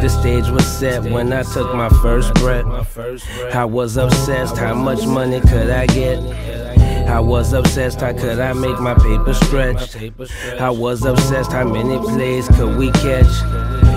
The stage was set when I took my first breath. I was obsessed, how much money could I get? I was obsessed, how could I make my paper stretch? I was obsessed, how many plays could we catch?